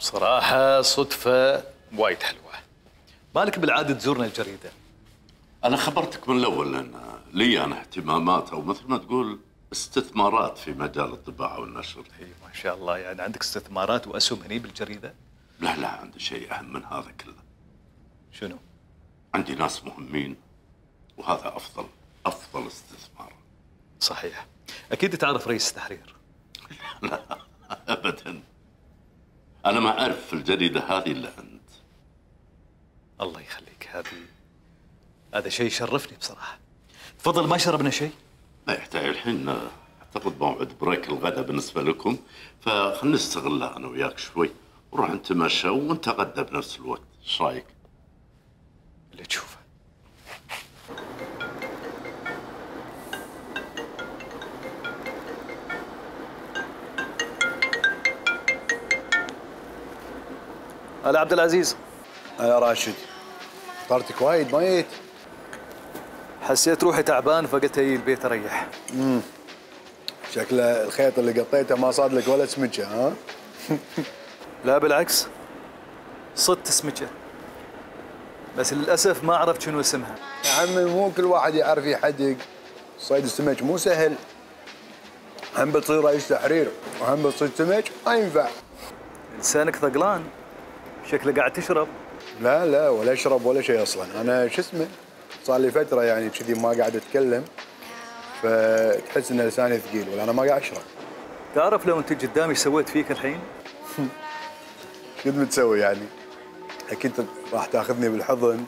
بصراحة صدفة وايد حلوة. مالك بالعادة تزورنا الجريدة؟ أنا خبرتك من الأول لأن لي أنا اهتمامات أو مثل ما تقول استثمارات في مجال الطباعة والنشر. إي ما شاء الله. يعني عندك استثمارات وأسهم هني بالجريدة؟ لا لا عندي شيء أهم من هذا كله. شنو؟ عندي ناس مهمين وهذا أفضل أفضل استثمار. صحيح. أكيد تعرف رئيس التحرير. ابدا. أنا ما أعرف في الجريدة هذه إلا أنت. الله يخليك هذه هذا شيء يشرفني بصراحة. تفضل ما شربنا شيء؟ لا يحتاج الحين. أعتقد موعد بريك الغداء بالنسبة لكم. فخلنا نستغلها أنا وياك شوي. ونروح نتمشى ونتغدى بنفس الوقت. إيش رأيك؟ اللي تشوفه هلا عبد العزيز. يا راشد فطرتك وايد ما جيت حسيت روحي تعبان فقلت أجي البيت أريح. شكله الخيط اللي قطيته ما صاد لك ولا سمكة ها؟ لا بالعكس صدت سمكة. بس للأسف ما عرفت شنو اسمها. يا عمي مو كل واحد يعرف يحدق. صيد السمك مو سهل. هم بتصير رئيس تحرير وهم بتصيد سمك ما ينفع. لسانك ثقلان. شكله قاعد تشرب؟ لا لا ولا اشرب ولا شيء أصلا. أنا شو اسمه صار لي فترة يعني كذي ما قاعد أتكلم فتحس إن لساني ثقيل ولا أنا ما قاعد أشرب. تعرف لو أنت قدامي سويت فيك الحين؟ قد بتسوي يعني؟ أكيد راح تأخذني بالحضن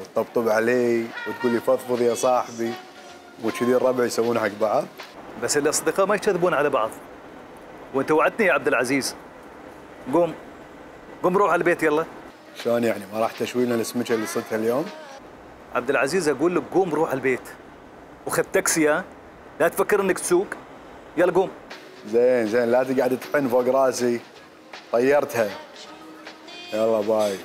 وتطبطب علي وتقول لي فضفض يا صاحبي وكذي الربع يسوون حق بعض. بس الأصدقاء ما يكذبون على بعض. وأنت وعدتني يا عبد العزيز. قوم. قوم روح على البيت يلا. شلون يعني؟ ما راح تشوي لنا السمكه اللي صدتها اليوم؟ عبد العزيز أقول لك قوم روح على البيت. وخذ تاكسي ها؟ لا تفكر إنك تسوق. يلا قوم. زين زين لا تقعد تحن فوق راسي. طيرتها. يلا باي.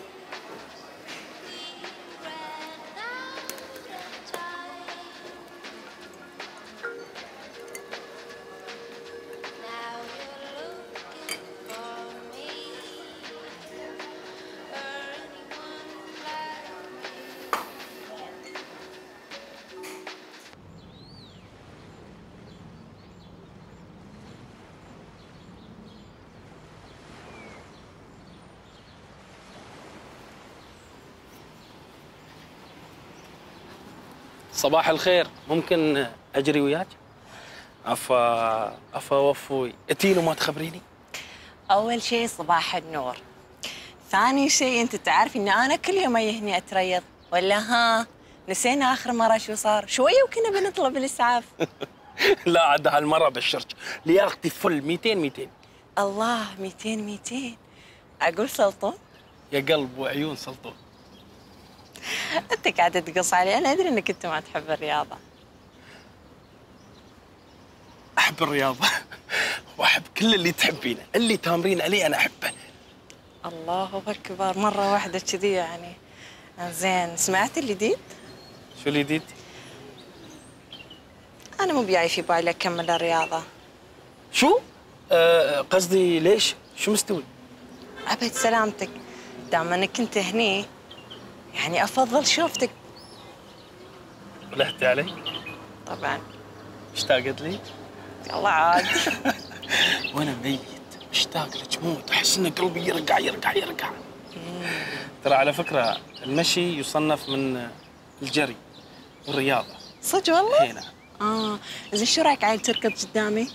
صباح الخير. ممكن أجري وياك؟ أفا أفا وفوي. اتين وما تخبريني؟ أول شيء صباح النور. ثاني شيء أنت تعرف إن أنا كل يوم يهني أتريض. ولا ها نسينا آخر مرة شو صار؟ شوية وكنا بنطلب الإسعاف. لا عاد هالمرة بشرك لياقتي فل. 200 200 الله 200 200 أقول سلطون يا قلب وعيون سلطون أنت قاعدة تقص علي أنا أدري إنك أنت ما تحب الرياضة أحب الرياضة وأحب كل اللي تحبينه اللي تامرين عليه أنا أحبه الله أكبر مرة واحدة كذي يعني زين سمعت الجديد؟ شو الجديد؟ أنا مو بجاي في بالي أكمل الرياضة شو؟ آه قصدي ليش؟ شو مستوي؟ أبد سلامتك دام انك كنت هني يعني أفضل شوفتك. لهتي علي؟ طبعا. اشتاقت لي؟ الله عاد. وأنا ميت. مشتاق لك موت. أحس إن قلبي يرقع يرقع يرقع. ترى على فكرة المشي يصنف من الجري والرياضة. صدق والله؟ هنا. آه. زين شو رأيك عيل تركض قدامي؟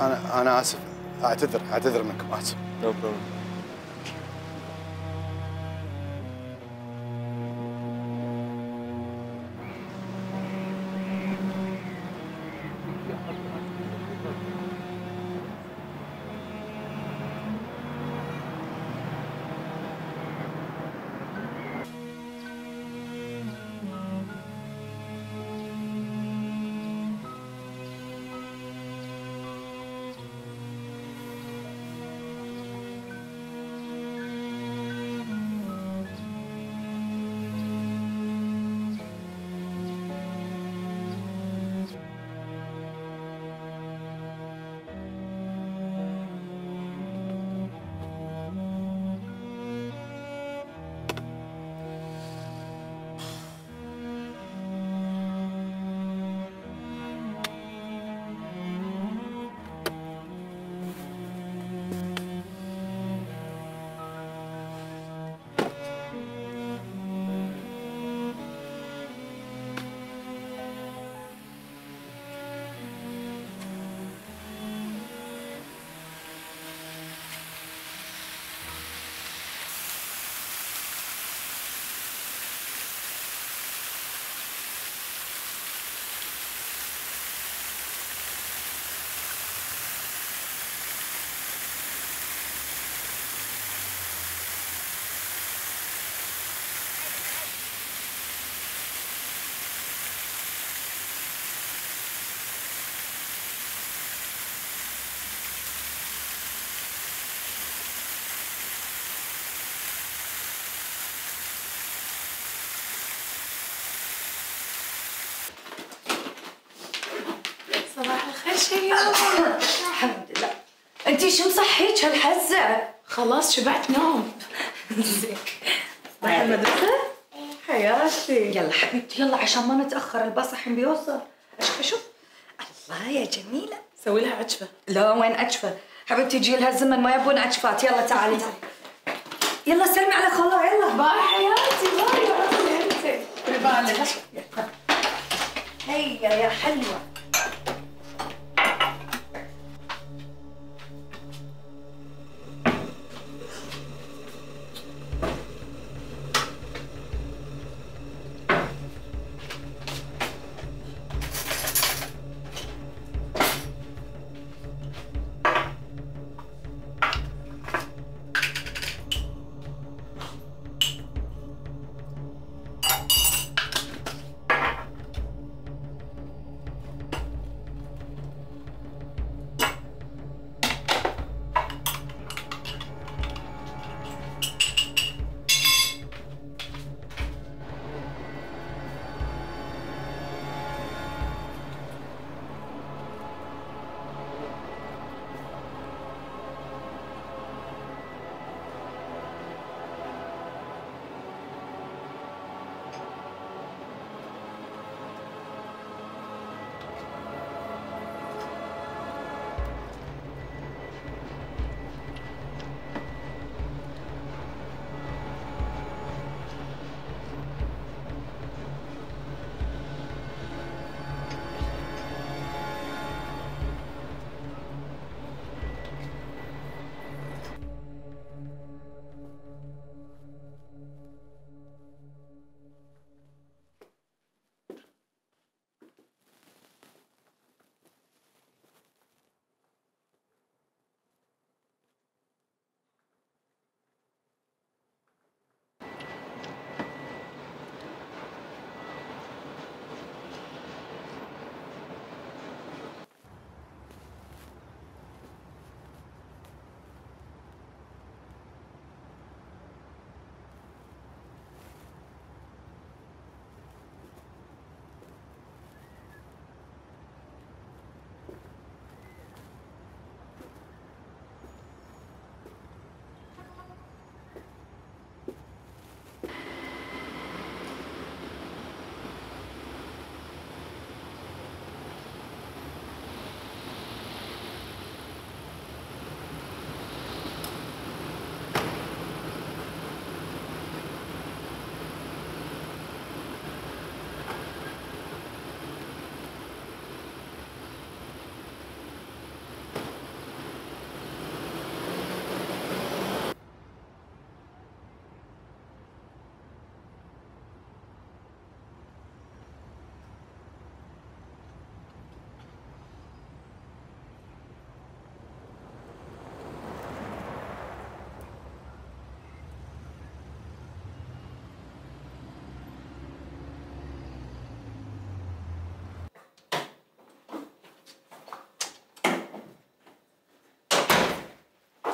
أنا أنا آسف. اعتذر أعتذر منكم آسف. No problem. هالحزه خلاص شبعت نوم. زين رايحه المدرسة؟ حياتي يلا حبيبتي يلا عشان ما نتأخر الباص الحين بيوصل. أشوف أشوف الله يا جميلة. سوي لها عجفة. لا وين عجفة؟ حبيبتي يجي لها الزمن ما يبون عجفات. يلا تعالي. تعالي. يلا سلمي على خالة يلا. bye حياتي bye. عطلي أنت. ببالك هيا يا حلوة.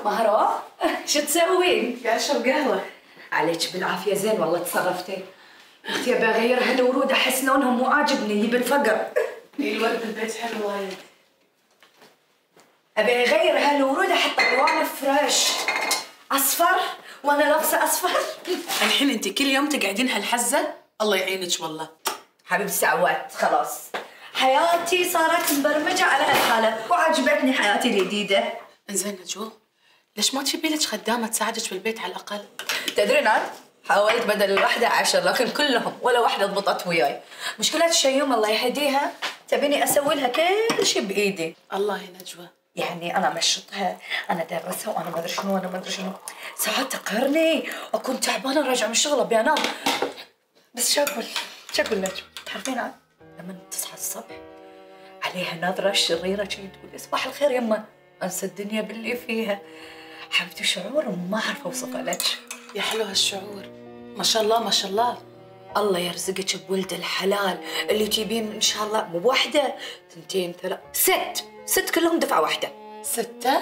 مهرو. شو تسوين؟ قاعد اشرب قهوه عليك بالعافية زين والله تصرفتي أختي ابي اغير هالورود أحس لونهم مو عاجبني؟ يجيب الفقر الورد بالبيت حلو وايد. أبي أغير هالورود أحط ألوان فريش؟ أصفر؟ وأنا لابسة أصفر؟ الحين أنت كل يوم تقعدين هالحزة؟ الله يعينك والله. حبيبتي تعودت خلاص. حياتي صارت مبرمجة على هالحالة وعجبتني حياتي الجديدة. إنزين نجوى ليش ما تجيبي لك خدامة تساعدك بالبيت على الأقل؟ تدرين عاد حاولت بدل الواحدة عشر لكن كلهم ولا واحدة ضبطت وياي. مشكلة الشيوم الله يهديها. تبيني أسوي لها كل شيء بإيدي. الله يا نجوى يعني أنا مشطها أنا درسها وأنا ما أدري شنو أنا ما أدري شنو. ساعات تقهرني. أكون تعبانة راجعة من الشغل أبي أنام. بس شو أقول؟ شو أقول لك؟ تعرفين عاد لما تصحى الصبح عليها نظرة شريرة شي تقول صباح الخير يما أنسى الدنيا باللي فيها. حبيبتي شعور ما أعرف أوصفه لك. يا حلو هالشعور. ما شاء الله ما شاء الله. الله يرزقك بولد الحلال. اللي تجيبين إن شاء الله مو بواحده ثنتين ثلاث ست. ست كلهم دفعة واحدة. ستة؟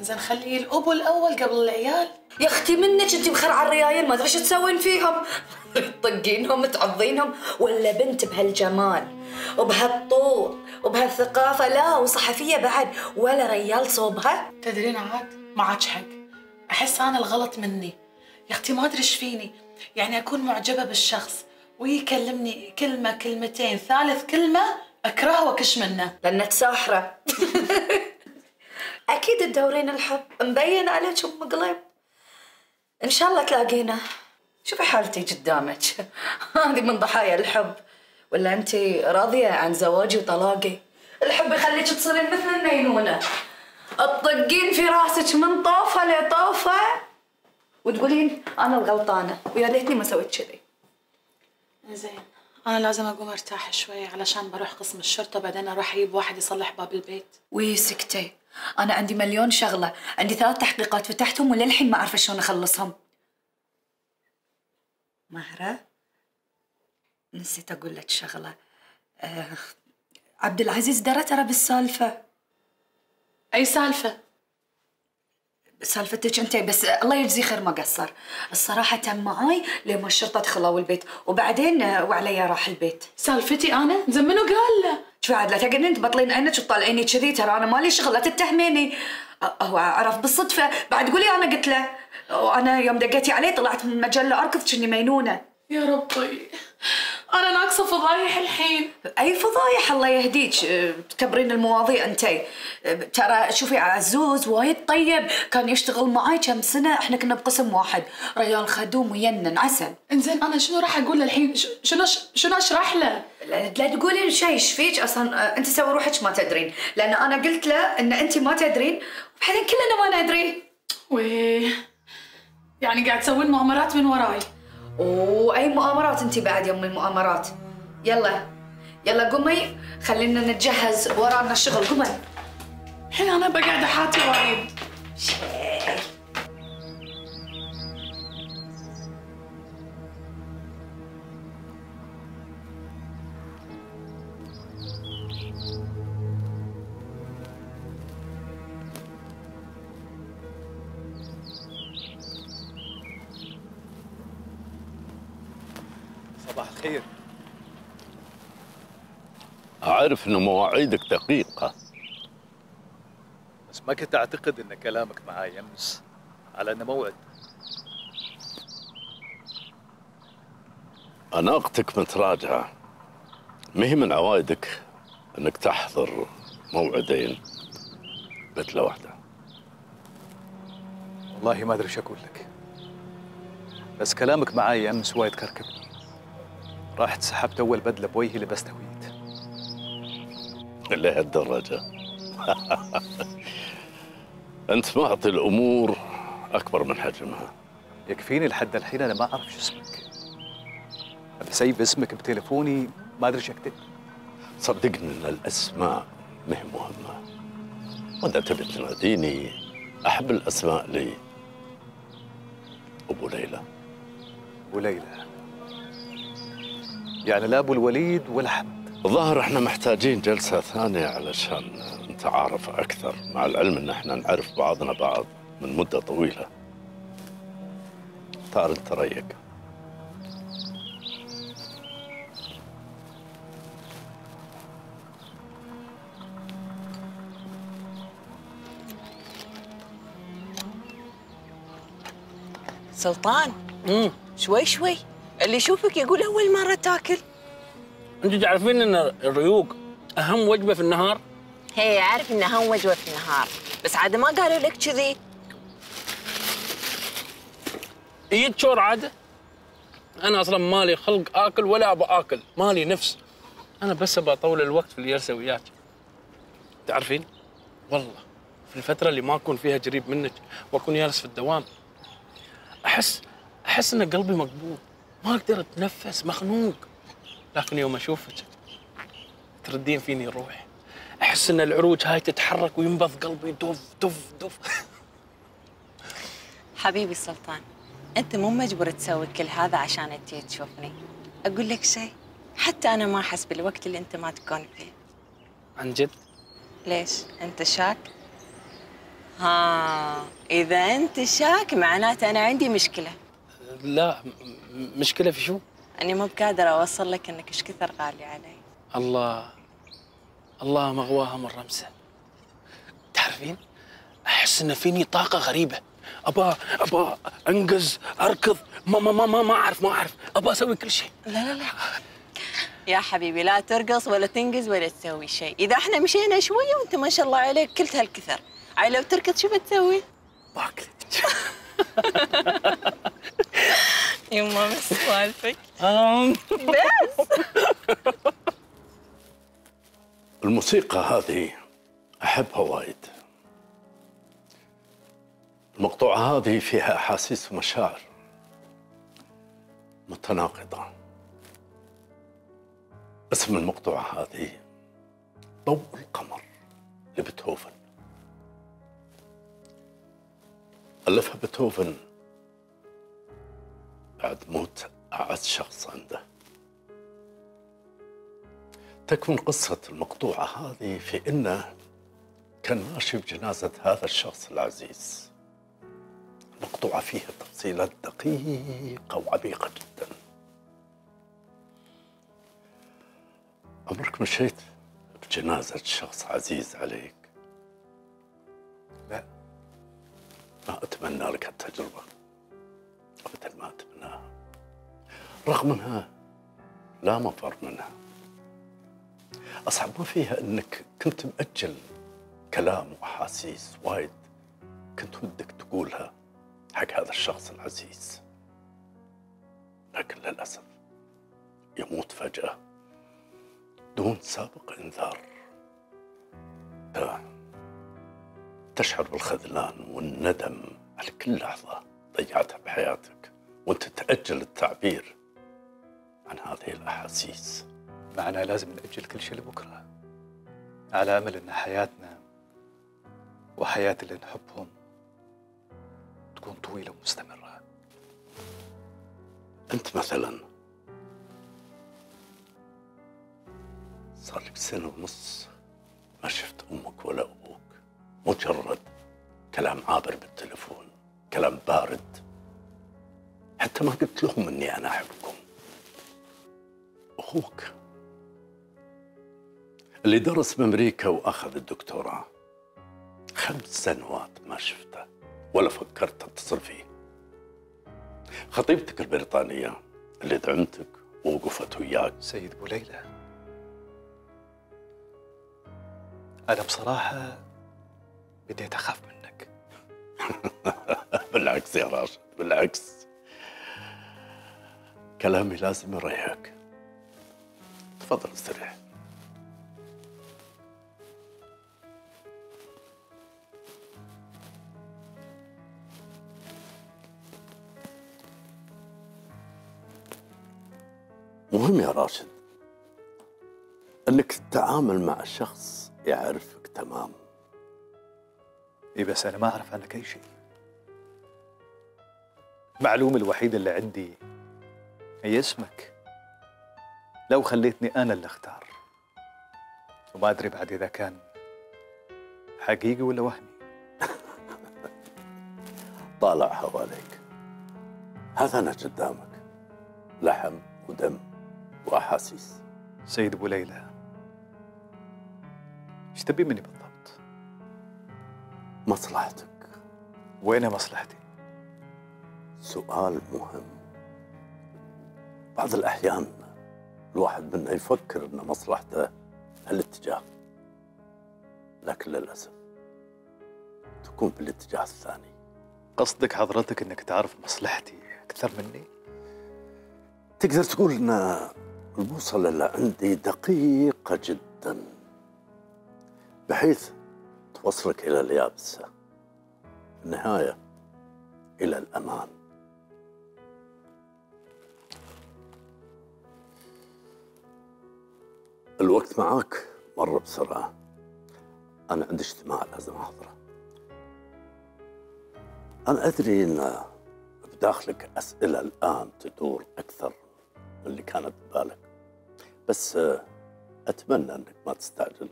زين خلي الأبو الأول قبل العيال. يا أختي منك أنت مخرعة الريايل ما أدري إيش تسوين فيهم. تطقينهم تعضينهم ولا بنت بهالجمال. وبهالطول وبهالثقافة لا وصحفية بعد. ولا ريال صوبها. تدرين عاد؟ معك حق. أحس أنا الغلط مني. يا أختي ما أدري إيش فيني. يعني أكون معجبة بالشخص ويكلمني كلمة كلمتين ثالث كلمة أكرهه وأكش منه. لأنك ساحرة. أكيد تدورين الحب. مبين عليك ام قلب إن شاء الله تلاقينه. شوفي حالتي قدامك. هذه من ضحايا الحب. ولا انت راضية عن زواجي وطلاقي؟ الحب يخليك تصيرين مثل المينونه تطقين في راسك من طوفة لطوفة وتقولين أنا الغلطانة ويا ليتني ما سويت كذي. زين أنا لازم أقوم أرتاح شوي علشان بروح قسم الشرطة بعدين أروح أجيب واحد يصلح باب البيت. ويسكتي أنا عندي مليون شغلة عندي ثلاث تحقيقات فتحتهم وللحين ما أعرف شلون أخلصهم. مهرة نسيت أقول لك شغلة. آه عبد العزيز درى ترى بالسالفة. أي سالفة؟ سالفتك أنت بس الله يجزي خير ما قصر. الصراحة تم معاي لما الشرطة دخلوا البيت وبعدين آه، وعلي راح البيت. سالفتي أنا؟ زين منو قال؟ له؟ شو بعد لا تقعدين تبطلين عينك وتطالعيني كذي ترى أنا مالي شغل لا تتهميني. أ- هو عرف بالصدفة. بعد قولي أنا قلت له. وأنا يوم دقيتي عليه طلعت من مجلة أركض كني مينونة. يا ربي. أنا ناقصة فضايح الحين. أي فضايح الله يهديك. أه، تكبرين المواضيع انتي أه، ترى شوفي عزوز وايد طيب. كان يشتغل معاي كم سنة. إحنا كنا بقسم واحد. ريال خدوم وينن. عسل. إنزين أنا شنو راح أقول له الحين؟ شنو شنو أشرح له؟ لا لا تقولين شيء. إيش فيك؟ أصلا أه، أنت سوي روحك ما تدرين. لأن أنا قلت له إن أنت ما تدرين. وبعدين كلنا ما ندري. ويه يعني قاعد تسوين مؤامرات من وراي. واي مؤامرات انت بعد يوم المؤامرات؟ يلا يلا قومي خلينا نتجهز ورانا الشغل قومي. الحين أنا بقعد أحاتي وايد. أعرف أن مواعيدك دقيقة. بس ما كنت أعتقد إن كلامك معاي أمس على إنه موعد. أناقتك متراجعة. ما هي من عوايدك أنك تحضر موعدين بدلة واحدة والله ما أدري إيش أقول لك. بس كلامك معاي أمس وايد كركبني. رحت سحبت أول بدلة بوجهي لبستها لهالدرجة. أنت معطي الأمور أكبر من حجمها. يكفيني لحد الحين أنا ما أعرف شو اسمك. بسيف اسمك بتليفوني ما أدري إيش أكتب. صدقني إن الأسماء ما هي مهمة. وإذا تبي تناديني أحب الأسماء لي. أبو ليلى. وليلى يعني لا أبو الوليد ولا حمد الظاهر إحنا محتاجين جلسة ثانية علشان نتعارف أكثر. مع العلم إن إحنا نعرف بعضنا بعض من مدة طويلة. تعال انت ريك سلطان امم شوي شوي. اللي يشوفك يقول أول مرة تاكل. أنتوا تعرفين ان الريوق اهم وجبة في النهار؟ هي عارف إنها هم وجبة في النهار. بس عاد ما قالوا لك كذي. ايد شور عادة؟ أنا أصلا مالي خلق آكل ولا ابى آكل. مالي نفس. أنا بس ابى أطول الوقت في اليرسه وياك. تعرفين؟ والله في الفترة اللي ما أكون فيها قريب منك وأكون جالس في الدوام احس أحس إن قلبي مقبوض ما أقدر أتنفس مخنوق. لكن يوم أشوفك تردين فيني روح أحس إن العروج هاي تتحرك وينبض قلبي. دف دف دف حبيبي سلطان أنت مو مجبور تسوي كل هذا عشان تجي تشوفني. أقول لك شيء حتى أنا ما أحس بالوقت اللي أنت ما تكون فيه. عن جد؟ ليش؟ أنت شاك؟ ها إذا أنت شاك معناته أنا عندي مشكلة. لا مشكلة في شو؟ أني مو بقادرة أوصل لك إنك إيش كثر غالي علي. الله الله مغواها من رمسة تعرفين؟ أحس إن فيني طاقة غريبة. أبا أبا أنقز أركض. ما ما ما ما, ما أعرف ما أعرف. أبا أسوي كل شيء. لا لا لا. يا حبيبي لا ترقص ولا تنقز ولا تسوي شيء. إذا إحنا مشينا شوية وأنت ما شاء الله عليك كلت هالكثر. عي لو تركض شو بتسوي؟ باكل يما بس سوالفك. بس الموسيقى هذه أحبها وايد. المقطوعة هذه فيها أحاسيس ومشاعر متناقضة. اسم المقطوعة هذه ضوء القمر لبيتهوفن. ألفها بيتهوفن بعد موت أعز شخص عنده. تكمن قصة المقطوعة هذه في أنه كان ماشي بجنازة هذا الشخص العزيز. المقطوعة فيها تفصيلات دقيقة وعميقة جدا. عمرك مشيت بجنازة شخص عزيز عليك؟ لا. ما أتمنى لك التجربة. أبدا ما أتمناها رغم أنها لا مفر منها. أصعب ما فيها أنك كنت مأجل كلام وأحاسيس وايد كنت ودك تقولها حق هذا الشخص العزيز. لكن للأسف يموت فجأة دون سابق إنذار. لا. تشعر بالخذلان والندم على كل لحظة. ضيعتها بحياتك وانت تأجل التعبير عن هذه الأحاسيس. معنا لازم نأجل كل شيء لبكرة على أمل أن حياتنا وحياة اللي نحبهم تكون طويلة ومستمرة. أنت مثلا صار لك سنة ونص ما شفت أمك ولا أبوك. مجرد كلام عابر بالتليفون. كلام بارد. حتى ما قلت لهم إني أنا أحبكم. أخوك. اللي درس بأمريكا وأخذ الدكتوراه. خمس سنوات ما شفته ولا فكرت أتصل فيه. خطيبتك البريطانية اللي دعمتك ووقفت وياك. سيد بوليلة أنا بصراحة بديت أخاف منك. بالعكس يا راشد بالعكس. كلامي لازم يريحك. تفضل استريح. مهم يا راشد إنك تتعامل مع شخص يعرفك تمام. إيه بس أنا ما أعرف عنك أي شيء. المعلومة الوحيدة اللي عندي هي اسمك. لو خليتني أنا اللي أختار. وما أدري بعد إذا كان حقيقي ولا وهمي. طالع حواليك. هذا أنا قدامك. لحم ودم وأحاسيس. سيد أبو ليلى إيش تبي مني بالضبط؟ مصلحتك. وين مصلحتي؟ سؤال مهم. بعض الأحيان الواحد منا يفكر أن مصلحته هالاتجاه لكن للأسف تكون بالاتجاه الثاني. قصدك حضرتك إنك تعرف مصلحتي أكثر مني؟ تقدر تقول أن البوصلة اللي عندي دقيقة جدا بحيث توصلك إلى اليابسة. في النهاية إلى الأمان. الوقت معك مر بسرعة. أنا عندي اجتماع لازم أحضره. أنا أدري أن بداخلك أسئلة الآن تدور أكثر من اللي كانت ببالك. بس أتمنى أنك ما تستعجل.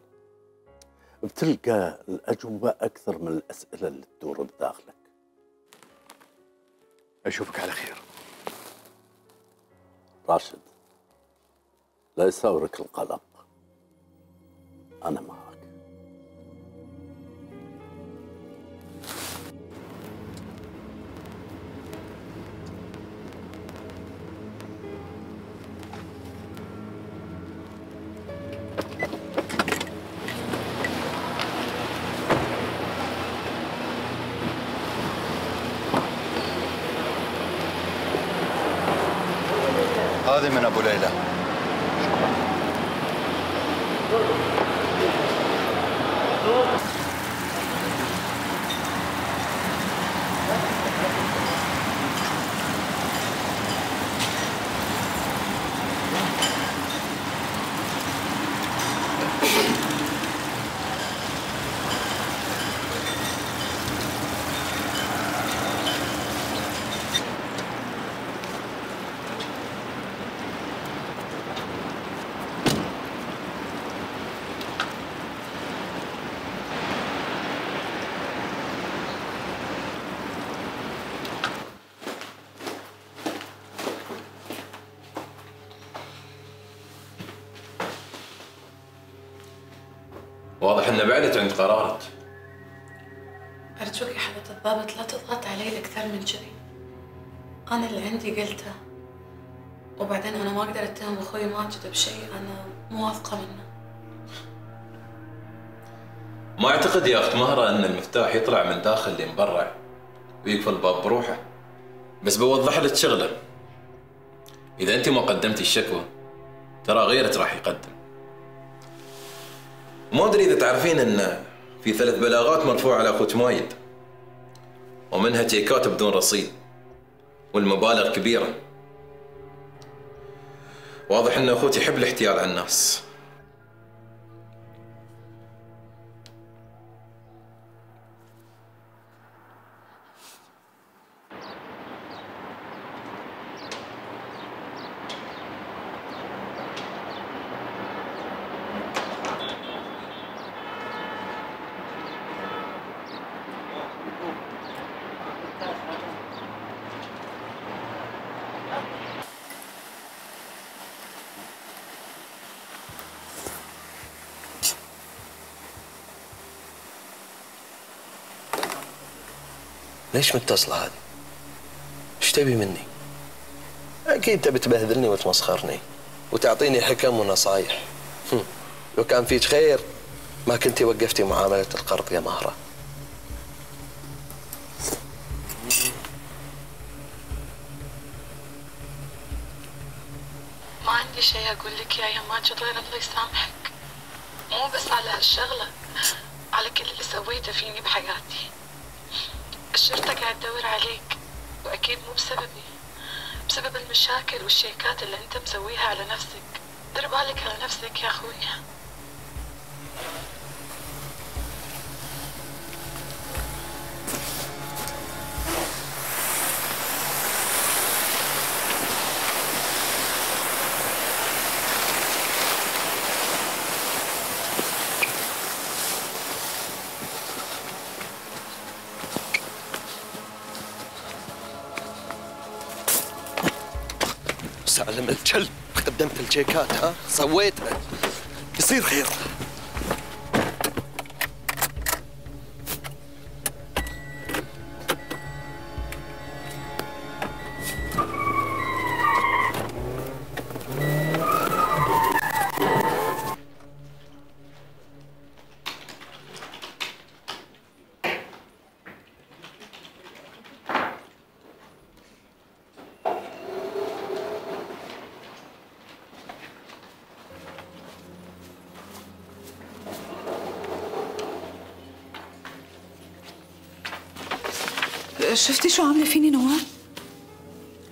بتلقى الأجوبة أكثر من الأسئلة اللي تدور بداخلك. أشوفك على خير. راشد لا يساورك القلق أنا معك. هذه من أبو ليلى. ان بعدت عند قرارك. أرجوك يا حضرة الضابط لا تضغط علي أكثر من كذي. أنا اللي عندي قلته وبعدين أنا ما أقدر أتهم أخوي ماجد بشيء أنا مو واثقة منه. ما أعتقد يا أخت مهرة أن المفتاح يطلع من داخل لين برا ويقفل الباب بروحه بس بوضح لك شغلة. إذا أنت ما قدمتي الشكوى ترى غيرك راح يقدم. ما أدري إذا تعرفين إن في ثلاث بلاغات مرفوعة على أخوك مايد ومنها تيكات بدون رصيد والمبالغ كبيرة. واضح إن أخوك يحب الاحتيال على الناس. ليش متصلة هذه؟ إيش تبي مني؟ أكيد تبي تبهذلني وتمسخرني وتعطيني حكم ونصايح. لو كان فيك خير ما كنتي وقفتي معاملة القرض يا مهرة ما عندي شيء أقول لك يا يا ماجد غير الله يسامحك مو بس على هالشغلة على كل اللي سويته فيني بحياتي الشرطة قاعد تدور عليك وأكيد مو بسببي بسبب المشاكل والشيكات اللي أنت مسويها على نفسك. دير بالك على نفسك يا أخوي. سالم الكلب قدمت الشيكات ها؟ سويتها يصير خير. شفتي شو عاملة فيني نوال؟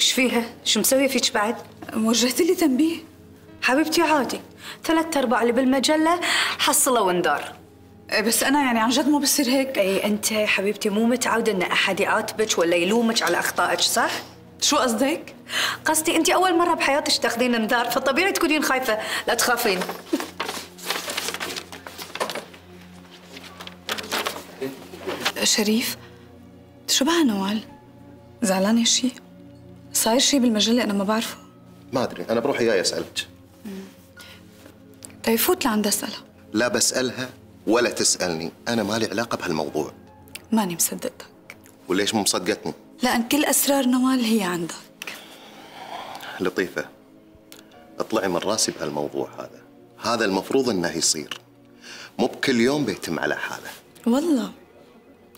إيش فيها؟ شو مسوية فيك بعد؟ وجهت لي تنبيه حبيبتي عادي ثلاث أرباع اللي بالمجلة حصلوا انذار إيه، بس أنا يعني عن جد مو بصير هيك اي أنت حبيبتي مو متعودة إن أحد يعاتبك ولا يلومك على أخطائك صح؟ شو قصدك؟ قصدي أنت أول مرة بحياتك تاخذين انذار فطبيعي تكونين خايفة لا تخافين شريف شو بها نوال؟ زعلانة شي؟ صاير شي بالمجلة أنا ما بعرفه. ما أدري أنا بروحي جاي أسألك. طيب فوت لعند أسألها لا بسألها ولا تسألني أنا مالي علاقة بهالموضوع. ماني مصدقتك. وليش مو مصدقتني؟ لأن كل أسرار نوال هي عندك. لطيفة اطلعي من راسي بهالموضوع هذا. هذا المفروض إنه يصير. مو بكل يوم بيتم على حالة. والله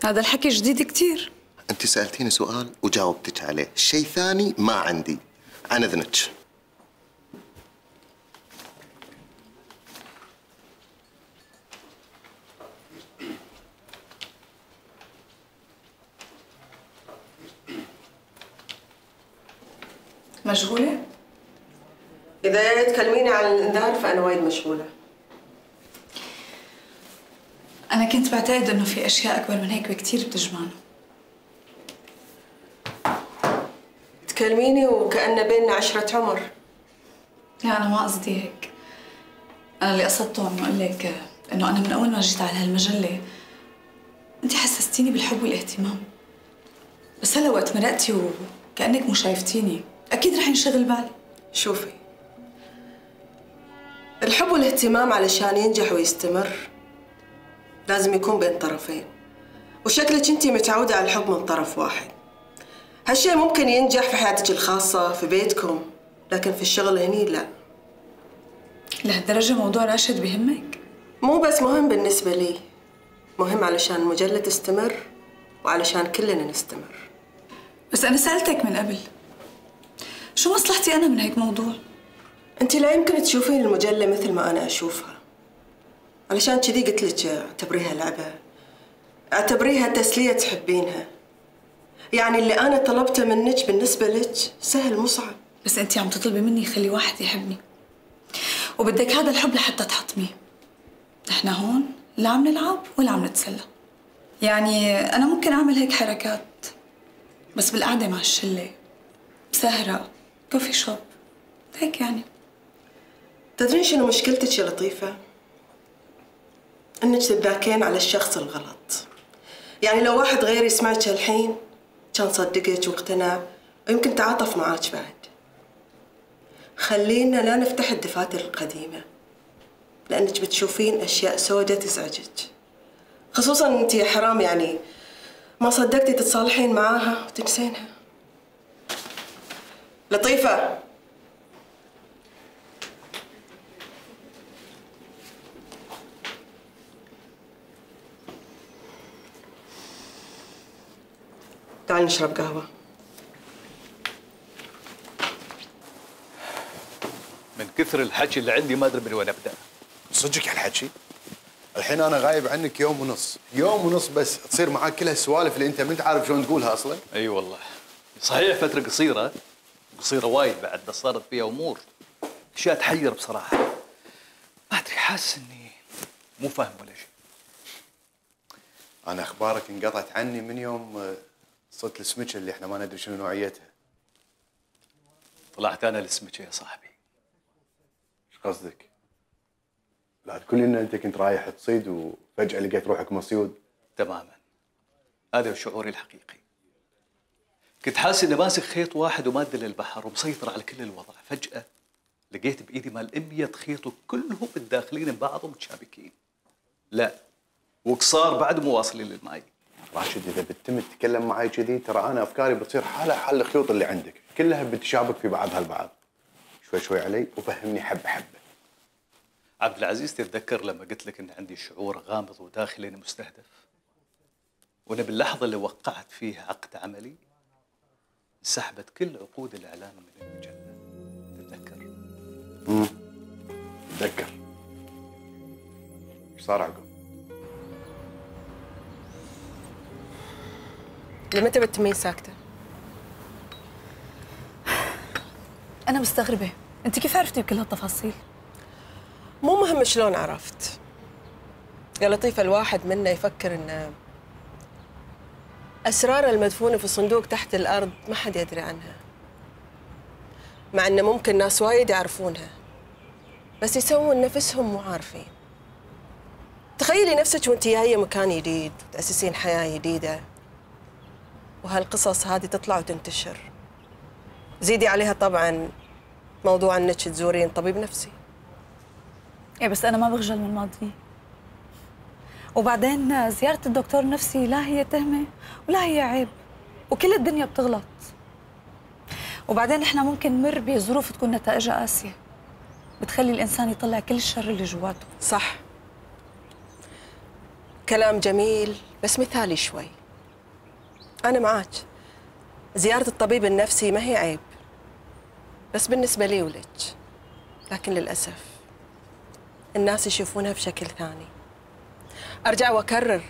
هذا الحكي جديد كتير. أنت سألتيني سؤال وجاوبتك عليه. شيء ثاني ما عندي. عن اذنك مشغولة؟ إذا تكلميني عن الإنذار فأنا وايد مشغولة. أنا كنت بعتقد إنه في أشياء أكبر من هيك بكتير بتجمعنا. تكلميني وكأن بيننا عشرة عمر. لا أنا ما قصدي هيك. أنا اللي قصدته إنه أقول لك إنه أنا من أول ما جيت على هالمجلة أنت حسستيني بالحب والاهتمام. بس هلا وقت مرقتي وكأنك مو شايفتيني. أكيد رح ينشغل بالي. شوفي الحب والاهتمام علشان ينجح ويستمر لازم يكون بين طرفين. وشكلك انت متعودة على الحب من طرف واحد. هالشيء ممكن ينجح في حياتك الخاصة في بيتكم لكن في الشغل هني لا لهالدرجة موضوع راشد بهمك؟ مو بس مهم بالنسبة لي مهم علشان المجلة تستمر وعلشان كلنا نستمر بس أنا سألتك من قبل شو مصلحتي أنا من هيك موضوع؟ أنت لا يمكن تشوفين المجلة مثل ما أنا أشوفها علشان كذي قلت لك أعتبريها لعبة أعتبريها تسلية تحبينها يعني اللي أنا طلبته منك بالنسبة لك سهل مو صعب. بس أنت عم تطلبي مني خلي واحد يحبني. وبدك هذا الحب لحتى تحطميه. نحن هون لا عم نلعب ولا عم نتسلى. يعني أنا ممكن أعمل هيك حركات بس بالقعدة مع الشلة سهرة كوفي شوب هيك يعني. تدرين شنو مشكلتك يا لطيفة؟ إنك تتذاكين على الشخص الغلط. يعني لو واحد غير يسمعك الحين كان صدقك واقتنع ويمكن تعاطف معاك بعد. خلينا لا نفتح الدفاتر القديمة لأنك بتشوفين أشياء سودة تزعجك. خصوصا أنت يا حرام يعني ما صدقتي تتصالحين معاها وتنسينها. لطيفة. تعال نشرب قهوة. من كثر الحكي اللي عندي ما أدري من وين أبدأ. صدقك هالحكي؟ الحين أنا غايب عنك يوم ونص، يوم ونص بس تصير معاك كل هالسوالف اللي أنت ما أنت عارف شلون تقولها أصلا. أي والله. صحيح فترة قصيرة. قصيرة وايد بعد بس صارت فيها أمور. أشياء تحير بصراحة. ما أدري حاسس إني مو فاهم ولا شيء. أنا أخبارك انقطعت عني من يوم صرت السمكه اللي إحنا ما ندري شنو نوعيتها. طلعت أنا السمكه يا صاحبي إيش قصدك؟ لا تقول لي ان أنت كنت رايح تصيد وفجأة لقيت روحك مصيود. تماما هذا هو شعوري الحقيقي كنت حاسس إني ماسك خيط واحد ومادة للبحر ومسيطر على كل الوضع فجأة لقيت بإيدي مال 100 خيط وكلهم متداخلين ببعض ومتشابكين لا وقصار بعد مواصلين للماي راشد إذا بتتم تتكلم معي كذي ترى أنا أفكاري بتصير حالة حل الخيوط اللي عندك. كلها بتشابك في بعضها البعض. شوي شوي علي وفهمني حبة حبة. عبد العزيز تتذكر لما قلت لك إن عندي شعور غامض وداخلي اني مستهدف؟ وأنا باللحظة اللي وقعت فيها عقد عملي انسحبت كل عقود الاعلان من المجلة. تتذكر؟ امم اتذكر إيش صار عقب؟ لمتى بتمين ساكتة؟ أنا مستغربة. أنت كيف عرفتي بكل هالتفاصيل؟ مو مهم شلون عرفت. يا لطيفة الواحد منا يفكر إن أسرار المدفونة في صندوق تحت الأرض ما حد يدري عنها. مع أن ممكن ناس وايد يعرفونها. بس يسوون نفسهم مو عارفين. تخيلي نفسك وأنت جاية مكان جديد وتأسسين حياة جديدة. وهالقصص هذه تطلع وتنتشر. زيدي عليها طبعا موضوع إنك تزورين طبيب نفسي. إيه بس أنا ما بخجل من ماضيي وبعدين زيارة الدكتور النفسي لا هي تهمة ولا هي عيب وكل الدنيا بتغلط. وبعدين إحنا ممكن نمر بظروف تكون نتائجها قاسية. بتخلي الإنسان يطلع كل الشر اللي جواته. صح. كلام جميل بس مثالي شوي. أنا معاك. زيارة الطبيب النفسي ما هي عيب. بس بالنسبة لي ولك. لكن للأسف الناس يشوفونها بشكل ثاني. أرجع وأكرر.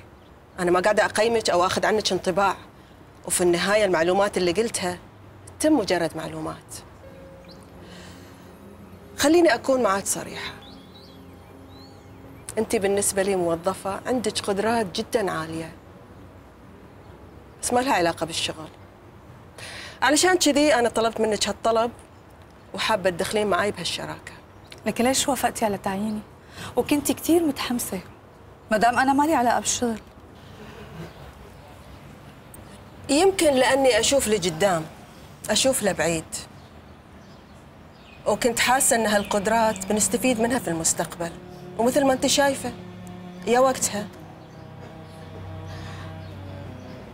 أنا ما قاعدة أقيمك أو أخذ عنك انطباع. وفي النهاية المعلومات اللي قلتها تم مجرد معلومات. خليني أكون معك صريحة. أنت بالنسبة لي موظفة عندك قدرات جدا عالية. بس ما لها علاقة بالشغل. علشان كذي أنا طلبت منك هالطلب وحابة تدخلين معي بهالشراكة. لكن ليش وافقتي على تعييني؟ وكنتي كثير متحمسة. ما دام أنا مالي علاقة بالشغل يمكن لأني أشوف لقدام أشوف لبعيد. وكنت حاسة أن هالقدرات بنستفيد منها في المستقبل. ومثل ما أنت شايفة يا وقتها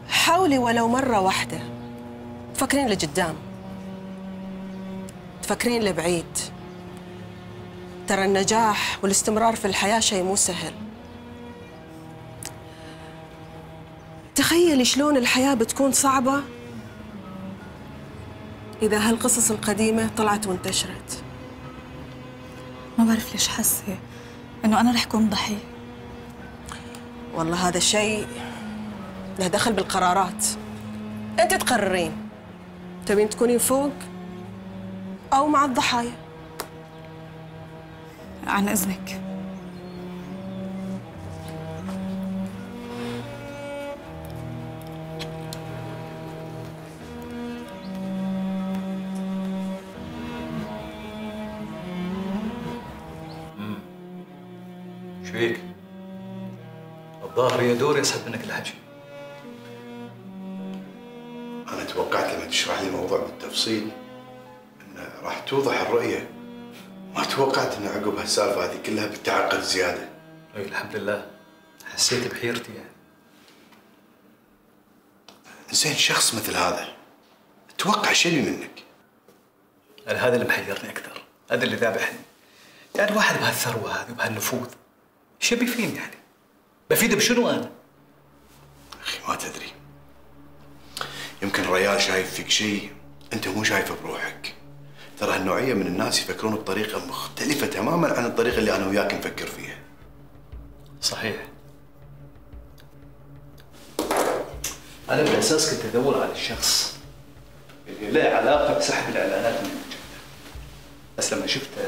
حاولي ولو مرة واحدة. تفكرين لقدام تفكرين لبعيد ترى النجاح والاستمرار في الحياة شيء مو سهل. تخيلي شلون الحياة بتكون صعبة إذا هالقصص القديمة طلعت وانتشرت. ما بعرف ليش حاسة إنه أنا رح كون ضحية. والله هذا الشيء له دخل بالقرارات. أنت تقررين. تبين تكونين فوق أو مع الضحايا. عن إذنك. الموضوع بالتفصيل انه راح توضح الرؤية. ما توقعت انه عقب هالسالفة هذه كلها بتعقد زيادة. اي الحمد لله. حسيت بحيرتي يعني. زين شخص مثل هذا توقع شيء منك؟ أنا هذا اللي محيرني أكثر. هذا اللي ذابحني. يعني واحد بهالثروة هذه وبهالنفوذ إيش يبي فيني يعني؟ بفيده بشنو أنا؟ أخي ما تدري. يمكن الريال شايف فيك شيء أنت مو شايفه بروحك. ترى هالنوعية من الناس يفكرون بطريقة مختلفة تماما عن الطريقة اللي أنا وياك نفكر فيها. صحيح. أنا بالاساس كنت أدور على الشخص اللي له علاقة بسحب الإعلانات من المجلة. بس لما شفته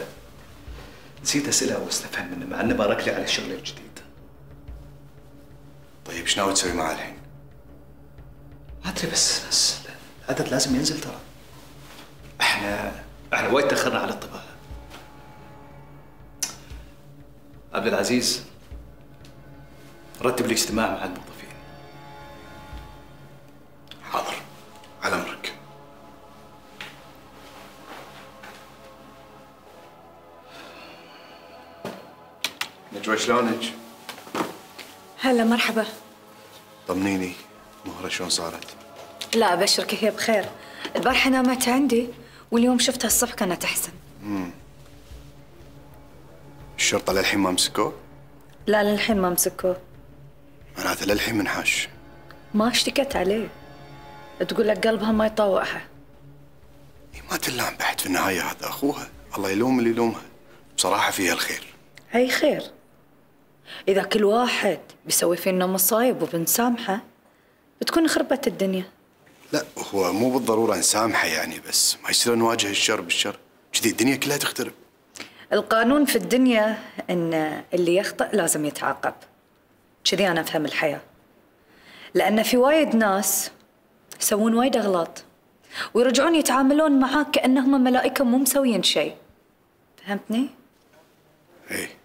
نسيت أسئلة أو أستفهم منه مع إنه بارك لي على الشغل الجديد. طيب إيش ناوي تسوي معاه الحين؟ ما أدري بس بس العدد لازم ينزل ترى. إحنا إحنا وايد تأخرنا على الطباعه عبد العزيز رتب الاجتماع مع الموظفين. حاضر على أمرك. نجوى شلونك؟ هلا مرحبا. طمنيني مهرة شلون صارت؟ لا أبشرك هي بخير. البارحة نامت عندي. واليوم شفتها الصبح كانت أحسن. مم. الشرطة للحين ما مسكوه؟ لا للحين ما مسكوه. معناته للحين منحاش. ما اشتكت عليه. تقول لك قلبها ما يطوعها. ما تلام بعد في النهاية هذا أخوها. الله يلوم اللي يلومها. بصراحة فيها الخير. هي خير؟ إذا كل واحد بيسوي فينا مصايب وبنسامحه بتكون خربت الدنيا. لا هو مو بالضرورة نسامحه يعني بس ما يصير نواجه الشر بالشر. كذي الدنيا كلها تخترب. القانون في الدنيا إن اللي يخطئ لازم يتعاقب. كذي أنا أفهم الحياة. لأن في وايد ناس يسوون وايد أغلاط ويرجعون يتعاملون معاك كأنهم ملائكة مو مسويين شيء. فهمتني؟ إيه.